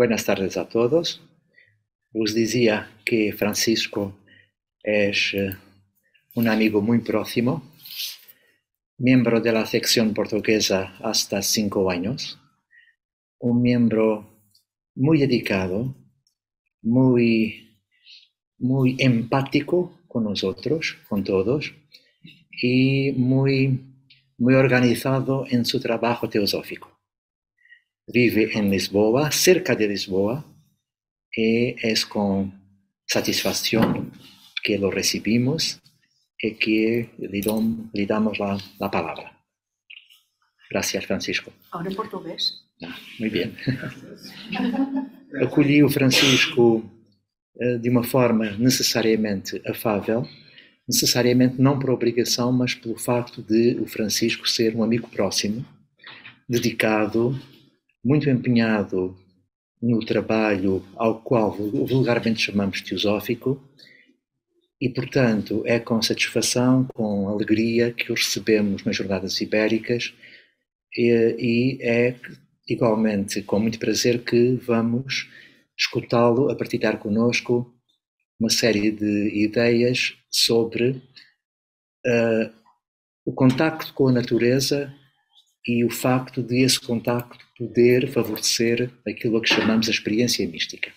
Buenas tardes a todos. Os dizia que Francisco é um amigo muito próximo, membro da secção portuguesa hasta cinco anos, um membro muito dedicado, muito, muito empático com nós outros, com todos, e muito, muito organizado em seu trabalho teosófico vive en Lisboa, cerca de Lisboa, y es con satisfacción que lo recibimos y que le, le damos la, la, palabra. Gracias, Francisco. Ahora en portugués. Ah, muy bien. Acolhi o Francisco eh, de uma forma necessariamente afável, necessariamente não por obrigação, mas pelo facto de o Francisco ser um amigo próximo, dedicado muito empenhado no trabalho ao qual vulgarmente chamamos teosófico, e, portanto, é com satisfação, com alegria que o recebemos nas Jornadas Ibéricas e, e é igualmente com muito prazer que vamos escutá-lo a partilhar conosco uma série de ideias sobre uh, o contacto com a natureza e o facto de esse contacto poder favorecer aquilo a que chamamos a experiência mística.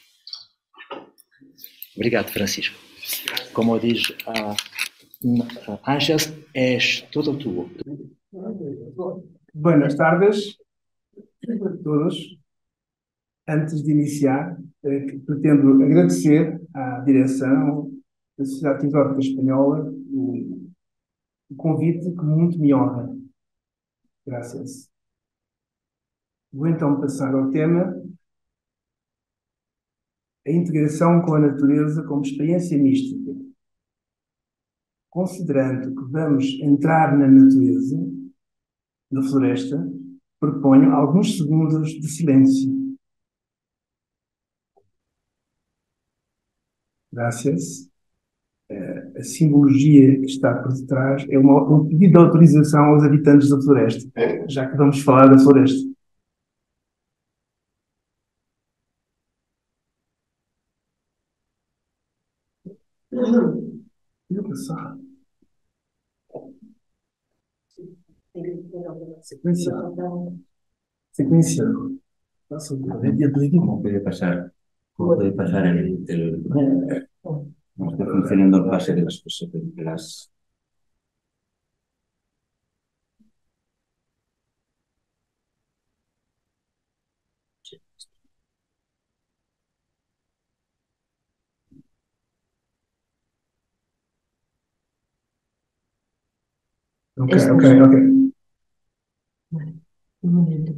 Obrigado, Francisco. Como diz a Ángeles, és todo tu. Boas tardes a todos. Antes de iniciar, eh, pretendo agradecer à direção da Sociedade Teosófica Espanhola o convite que muito me honra. Graças. Vou então passar ao tema a integração com a natureza como experiência mística. Considerando que vamos entrar na natureza, na floresta, proponho alguns segundos de silêncio. Graças a simbologia que está por detrás é uma, um pedido de autorização aos habitantes da floresta, já que vamos falar da floresta. Sequência. Sequência. Passa o Puede pasar. Puede pasar el, el, no está funcionando el pase de las cosas, de las Ok, ok, ok. Vale, un momento.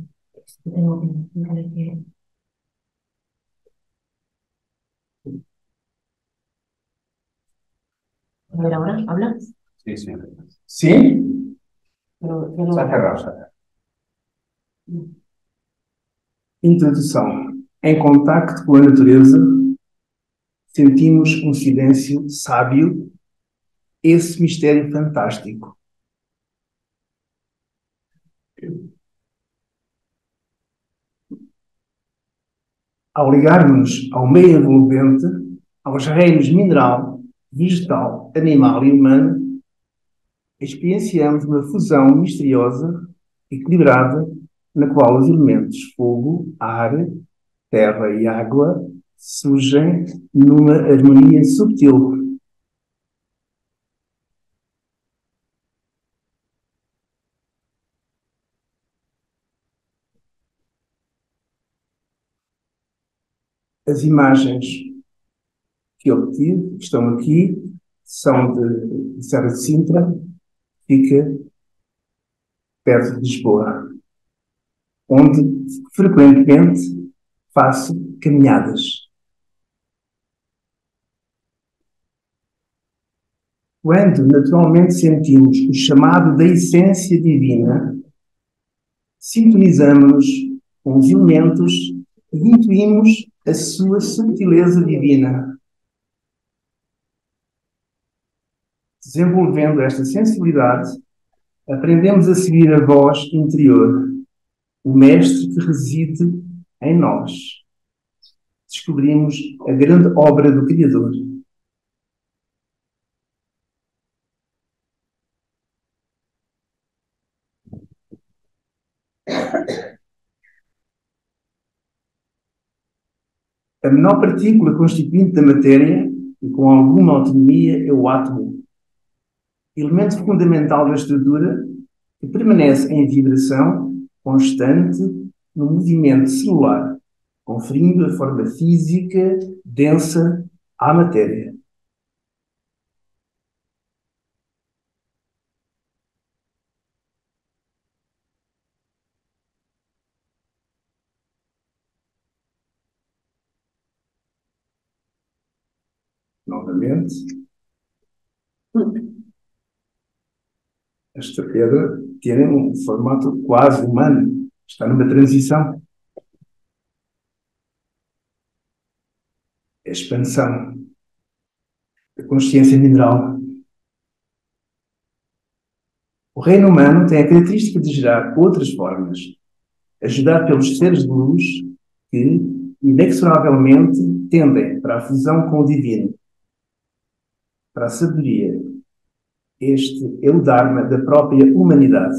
Tengo que A ver, ahora, ¿habla? Sí, sí. ¿Sí? Pero, pero... Se ha cerrado, se ha cerrado. Introdução. Em contacto com a natureza, sentimos um silêncio sábio, esse mistério fantástico. Ao ligarmos ao meio envolvente, aos reinos mineral, vegetal, animal e humano, experienciamos uma fusão misteriosa, equilibrada, na qual os elementos fogo, ar, terra e água surgem numa harmonia subtil. As imagens que obtive, que estão aqui, são de, de Serra de Sintra, fica perto de Lisboa, onde frequentemente faço caminhadas. Quando naturalmente sentimos o chamado da essência divina, sintonizamos com os elementos e intuímos a sua subtileza divina. Desenvolvendo esta sensibilidade, aprendemos a seguir a voz interior, o Mestre que reside em nós. descobrimos a grande obra do Criador. A menor partícula constituinte da matéria, e com alguma autonomia, é o átomo, elemento fundamental da estrutura que permanece em vibração constante no movimento celular, conferindo a forma física densa à matéria. Novamente. Esta pedra tem um formato quase humano, está numa transição. A expansão da consciência mineral. O reino humano tem a característica de gerar outras formas, ajudado pelos seres de luz que, inexoravelmente, tendem para a fusão com o divino, para a sabedoria. Este é o Dharma da própria humanidade.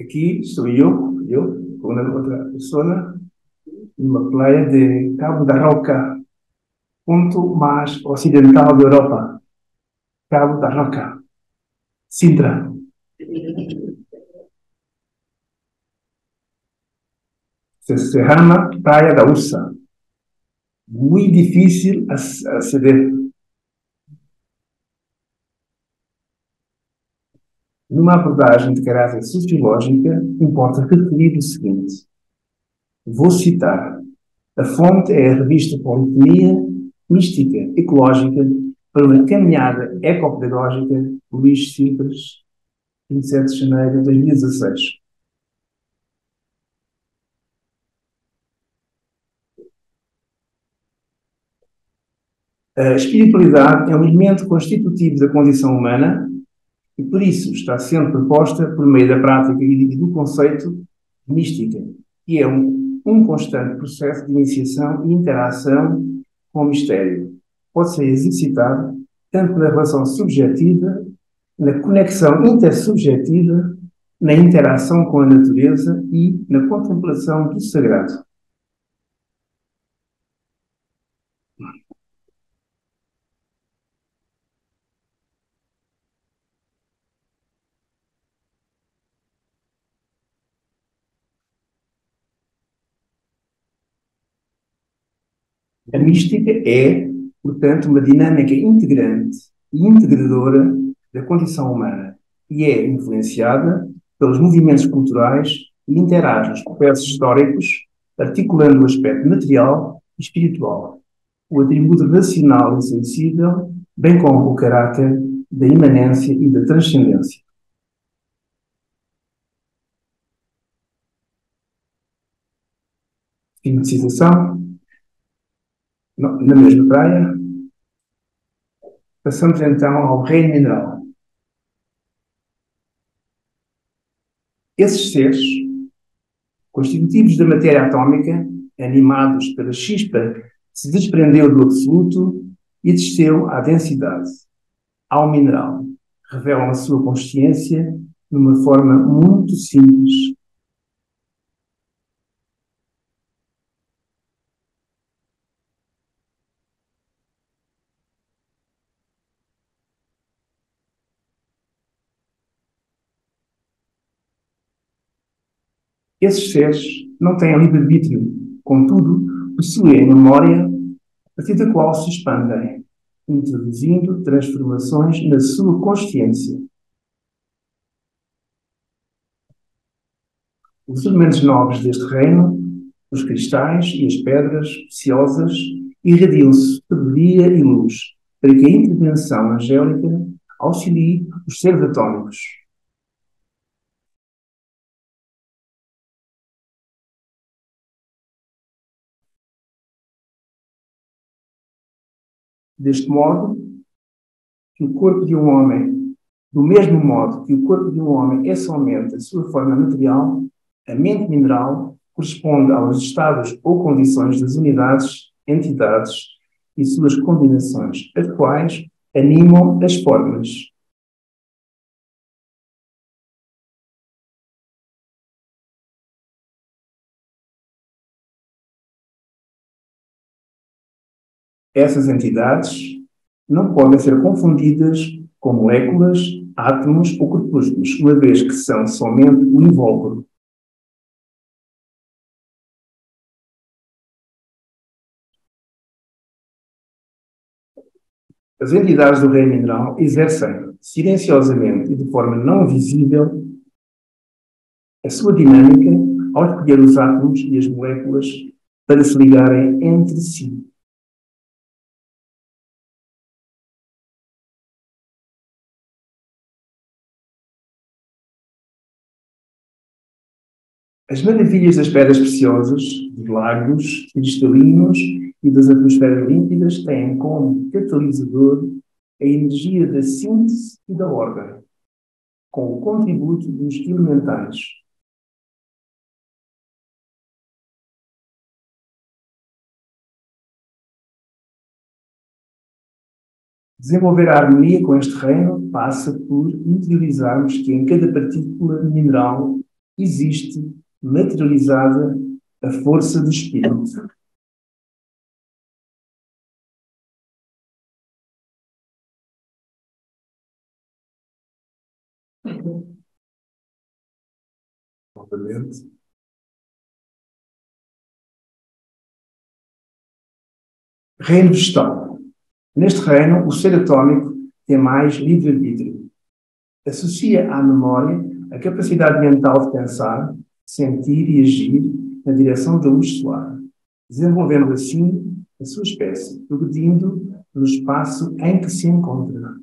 Aqui estou eu, eu, com uma outra pessoa, numa praia de Cabo da Roca, ponto mais ocidental da Europa. Cabo da Roca, Sintra. Se chama Praia da Ursa. Muito difícil aceder. Numa abordagem de caráter sociológica, importa referir o seguinte. Vou citar. A fonte é a revista Polifonia Mística Ecológica para uma caminhada ecopedagógica Luís Cipres, 27 de janeiro de 2016. A espiritualidade é um elemento constitutivo da condição humana e por isso está sendo proposta por meio da prática e do conceito mística, que é um, um constante processo de iniciação e interação com o mistério. Pode ser exercitado tanto na relação subjetiva, na conexão intersubjetiva, na interação com a natureza e na contemplação do sagrado. A mística é, portanto, uma dinâmica integrante e integradora da condição humana e é influenciada pelos movimentos culturais e interage nos processos históricos, articulando o aspecto material e espiritual, o atributo racional e sensível, bem como o caráter da imanência e da transcendência. Fim de citação na mesma praia. Passamos então ao reino mineral. Esses seres, constitutivos da matéria atómica, animados pela chispa se desprendeu do absoluto e desceu à densidade, ao mineral, revelam a sua consciência numa forma muito simples Esses seres não têm livre-arbítrio, contudo, possuem memória a partir da qual se expandem, introduzindo transformações na sua consciência. Os elementos nobres deste reino, os cristais e as pedras preciosas, irradiam sabedoria e luz para que a intervenção angélica auxilie os seres atómicos Deste modo, que o corpo de um homem, do mesmo modo que o corpo de um homem é somente a sua forma material, a mente mineral corresponde aos estados ou condições das unidades, entidades e suas combinações, as quais animam as formas. Essas entidades não podem ser confundidas com moléculas, átomos ou corpúsculos, uma vez que são somente o invólucro. As entidades do reino mineral exercem silenciosamente e de forma não visível a sua dinâmica ao escolher os átomos e as moléculas para se ligarem entre si. As maravilhas das pedras preciosas, dos lagos cristalinos e das atmosferas límpidas têm como catalisador a energia da síntese e da ordem, com o contributo dos elementais. Desenvolver a harmonia com este reino passa por interiorizarmos que em cada partícula mineral existe materializada a força do espírito. Novamente. Reino vegetal. Neste reino, o ser atômico tem mais livre-arbítrio. Associa à memória a capacidade mental de pensar, sentir e agir na direção da luz solar, desenvolvendo assim a sua espécie, progredindo no espaço em que se encontra.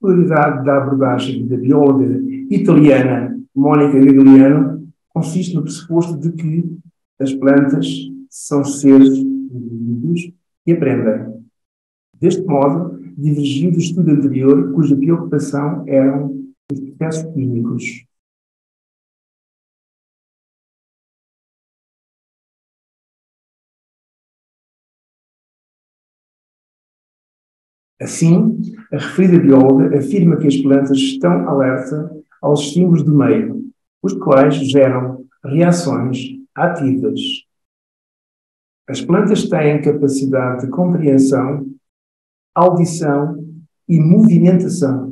Popularidade da abordagem da bióloga italiana Mónica Gagliano consiste no pressuposto de que as plantas são seres indivíduos que aprendem. Deste modo, divergiu do estudo anterior, cuja preocupação eram os processos químicos. Assim, a referida bióloga afirma que as plantas estão alerta aos estímulos do meio, os quais geram reações ativas. As plantas têm capacidade de compreensão, audição e movimentação.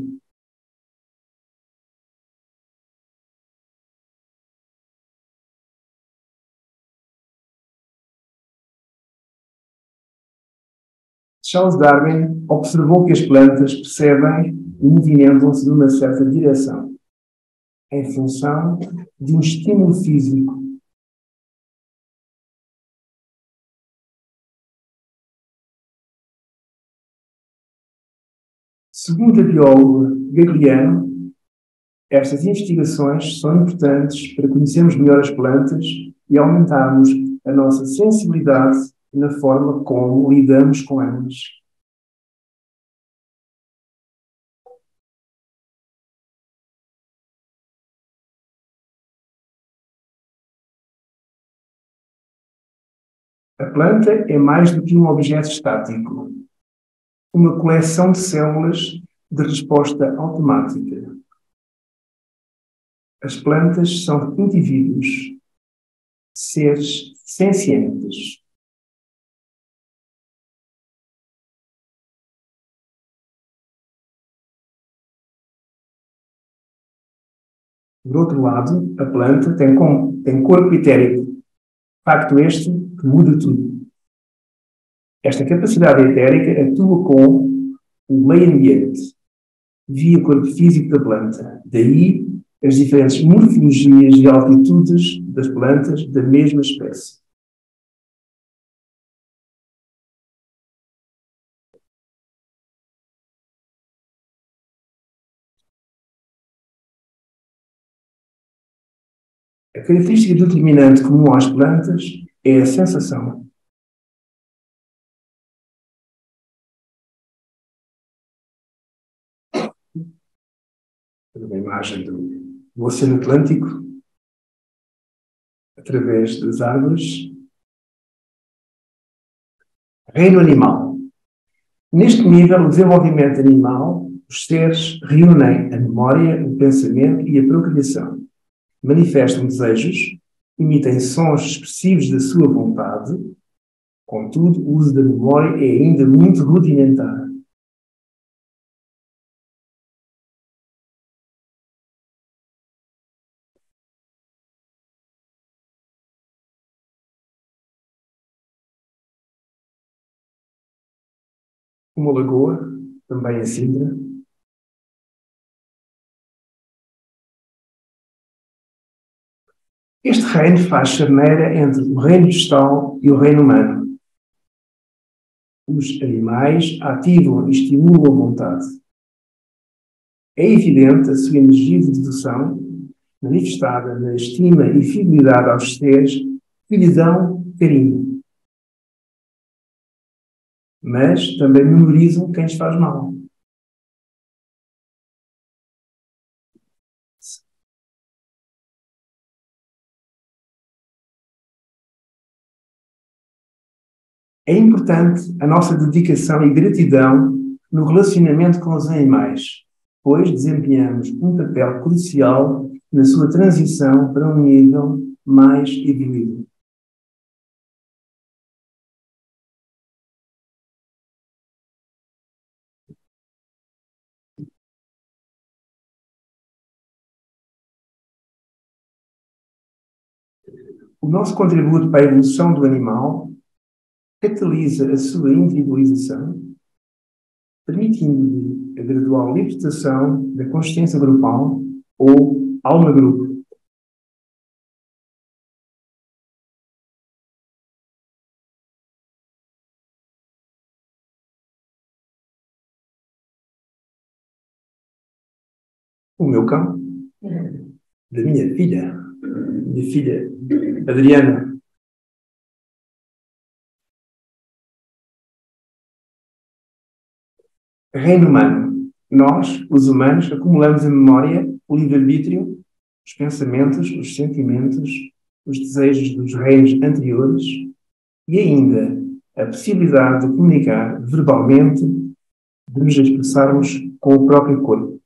Charles Darwin observou que as plantas percebem e movimentam-se numa certa direção, em função de um estímulo físico. Segundo a bióloga Gagliano, estas investigações são importantes para conhecermos melhor as plantas e aumentarmos a nossa sensibilidade na forma como lidamos com elas. A planta é mais do que um objeto estático, uma coleção de células de resposta automática. As plantas são indivíduos, seres sencientes. Por outro lado, a planta tem, com, tem corpo etérico, facto este que muda tudo. Esta capacidade etérica atua com o meio ambiente, via corpo físico da planta. Daí as diferentes morfologias e altitudes das plantas da mesma espécie. A característica determinante comum às plantas é a sensação. Uma imagem do, do Oceano Atlântico, através das árvores. Reino animal. Neste nível, o desenvolvimento animal, os seres reúnem a memória, o pensamento e a procriação manifestam desejos, emitem sons expressivos da sua vontade, contudo, o uso da memória é ainda muito rudimentar. Uma lagoa, também em Sintra, Este reino faz charneira entre o reino vegetal e o reino humano. Os animais ativam e estimulam a vontade. É evidente a sua energia de dedução, manifestada na estima e fidelidade aos seres que lhe dão carinho. Mas também memorizam quem lhes faz mal. É importante a nossa dedicação e gratidão no relacionamento com os animais, pois desempenhamos um papel crucial na sua transição para um nível mais evoluído. O nosso contributo para a evolução do animal catalisa a sua individualização, permitindo-lhe a gradual libertação da consciência grupal ou alma-grupo. O meu cão, da minha filha, minha filha Adriana, Reino humano. Nós, os humanos, acumulamos a memória, o livre-arbítrio, os pensamentos, os sentimentos, os desejos dos reinos anteriores e ainda a possibilidade de comunicar verbalmente, de nos expressarmos com o próprio corpo.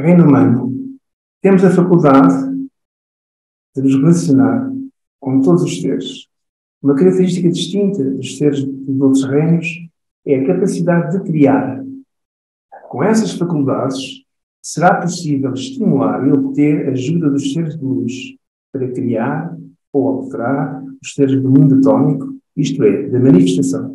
Reino humano, temos a faculdade de nos relacionar com todos os seres. Uma característica distinta dos seres dos outros reinos é a capacidade de criar. Com essas faculdades, será possível estimular e obter a ajuda dos seres de luz para criar ou alterar os seres do mundo atómico, isto é, da manifestação.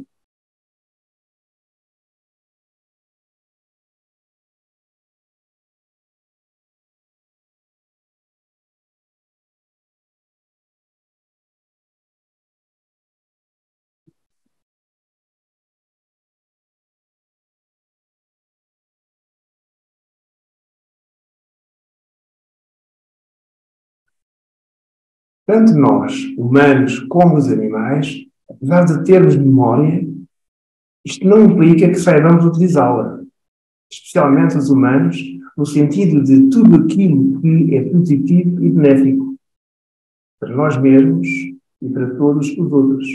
Tanto nós, humanos, como os animais, apesar de termos memória, isto não implica que saibamos utilizá-la, especialmente os humanos, no sentido de tudo aquilo que é positivo e benéfico para nós mesmos e para todos os outros.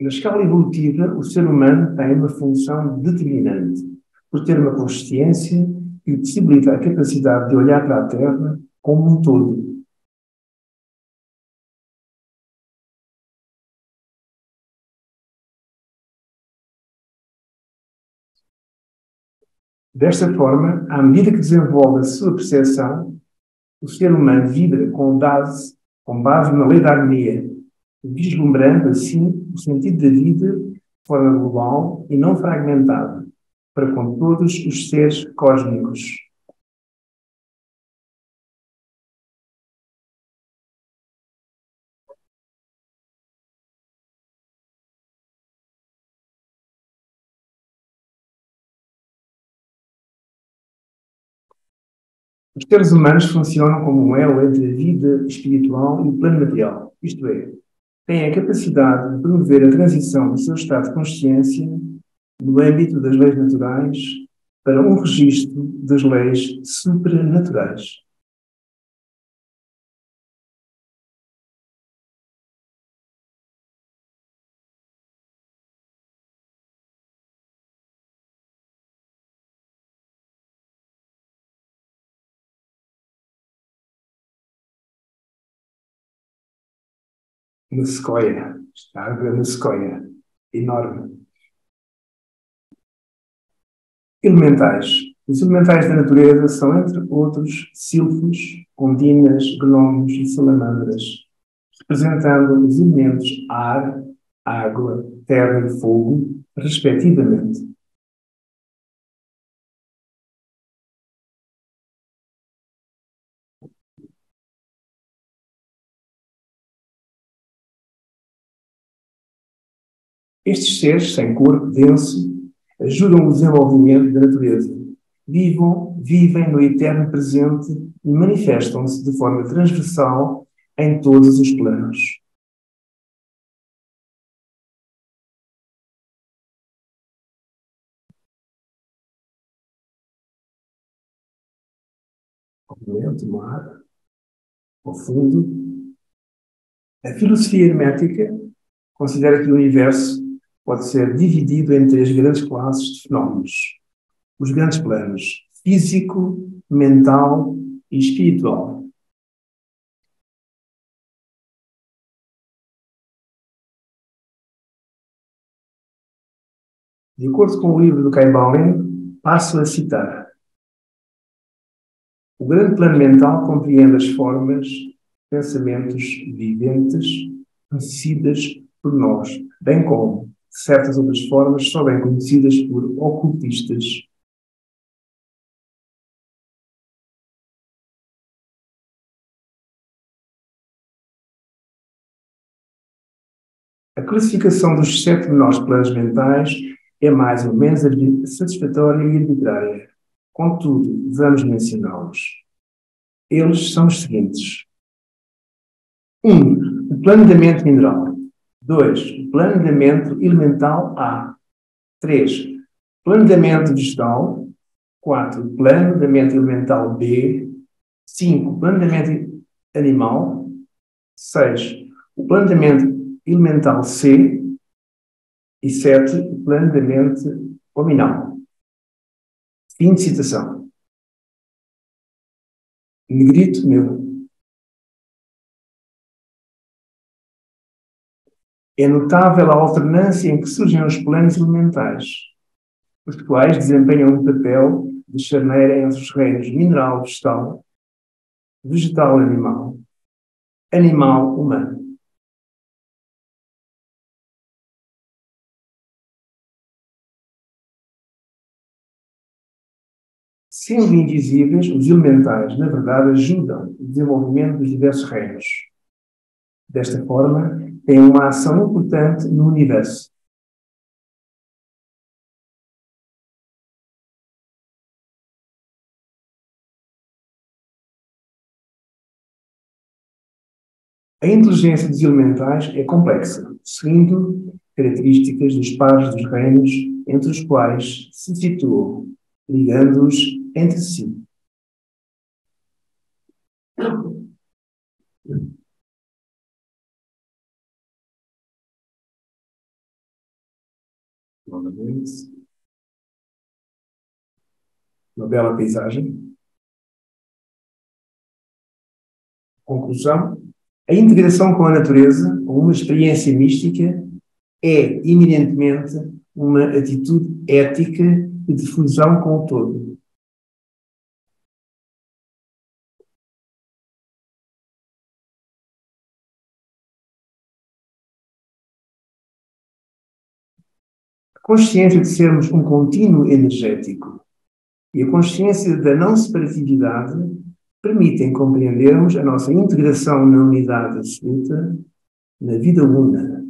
Na escala evolutiva, o ser humano tem uma função determinante, por ter uma consciência que possibilita a capacidade de olhar para a Terra como um todo, Desta forma, à medida que desenvolve a sua percepção, o ser humano vibra com base, com base na lei da harmonia, vislumbrando assim o sentido da vida de forma global e não fragmentada, para com todos os seres cósmicos. Os seres humanos funcionam como um elo entre a vida espiritual e o plano material, isto é, têm a capacidade de promover a transição do seu estado de consciência no âmbito das leis naturais para um registro das leis supranaturais. Uma sequoia, está a ver uma sequoia enorme. Elementais. Os elementais da natureza são, entre outros, silfos, ondinas, gnomos e salamandras, representando os elementos ar, água, terra e fogo, respectivamente. Estes seres sem corpo denso ajudam o desenvolvimento da natureza. Vivam, vivem no eterno presente e manifestam-se de forma transversal em todos os planos. Obviamente, mar, ao fundo. A filosofia hermética considera que o universo pode ser dividido em três grandes classes de fenómenos. Os grandes planos: físico, mental e espiritual. De acordo com o livro do Caibalen, passo a citar. O grande plano mental compreende as formas, pensamentos viventes, conhecidas por nós, bem como certas outras formas só bem conhecidas por ocultistas. A classificação dos sete menores planos mentais é mais ou menos satisfatória e arbitrária. Contudo, vamos mencioná-los. Eles são os seguintes. 1. Um, o plano da mente mineral. 2. Planeamento elemental A. 3. Planeamento vegetal. 4. Planeamento elemental B. 5. Planeamento animal. 6. O planeamento elemental C. E 7. O planeamento hominal. Fim de citação. Negrito meu. É notável a alternância em que surgem os planos elementais, os quais desempenham um papel de charneira entre os reinos mineral-vegetal, vegetal-animal, animal-humano. Sendo invisíveis, os elementais, na verdade, ajudam o desenvolvimento dos diversos reinos. Desta forma, tem uma ação importante no universo. A inteligência dos elementais é complexa, seguindo características dos pares dos reinos entre os quais se situam, ligando-os entre si. Uma bela paisagem. Conclusão. A integração com a natureza, com uma experiência mística, é eminentemente uma atitude ética e de fusão com o todo. Consciência de sermos um contínuo energético e a consciência da não separatividade permitem compreendermos a nossa integração na unidade absoluta, na vida una,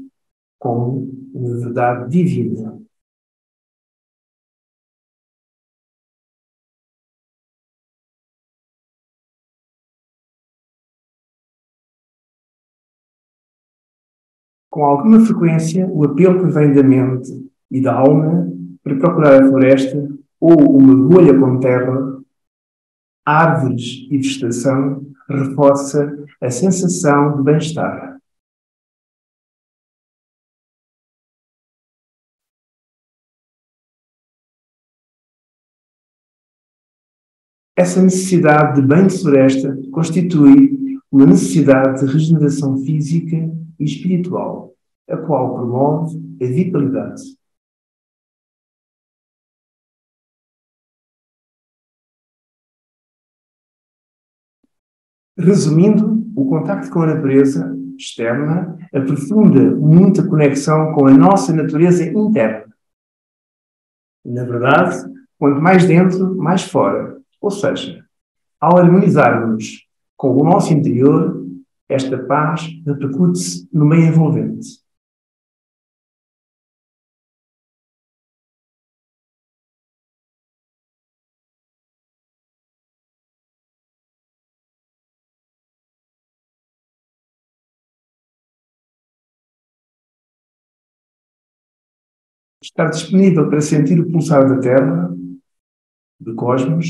como uma verdade divina. Com alguma frequência, o apelo que vem da mente e da alma para procurar a floresta ou uma bolha com terra, árvores e vegetação reforça a sensação de bem-estar. Essa necessidade de bem de floresta constitui uma necessidade de regeneração física e espiritual, a qual promove a vitalidade. Resumindo, o contacto com a natureza externa aprofunda muita conexão com a nossa natureza interna. Na verdade, quanto mais dentro, mais fora. Ou seja, ao harmonizarmos com o nosso interior, esta paz repercute-se no meio envolvente. Estar disponível para sentir o pulsar da Terra, do cosmos,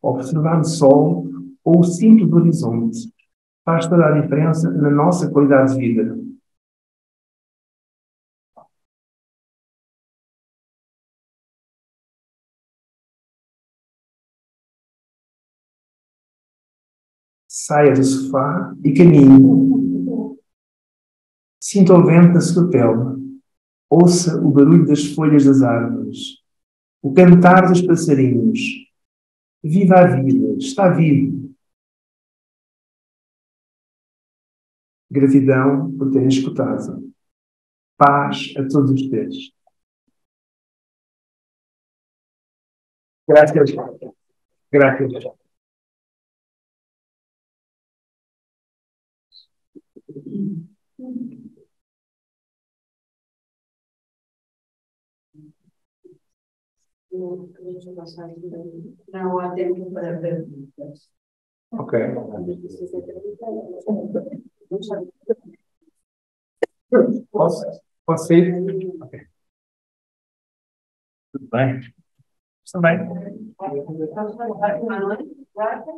observar o Sol ou o simples horizonte faz toda a diferença na nossa qualidade de vida. Saia do sofá e caminhe. Sinta o vento na sua pele. Ouça o barulho das folhas das árvores. O cantar dos passarinhos. Viva a vida. Está vivo. Gratidão por terem escutado. Paz a todos vocês. Graças. Graças. Não há tempo para perguntas. Ok. Posso? Posso ir? Ok. Tudo bem? Está bem? Manuel, guarda.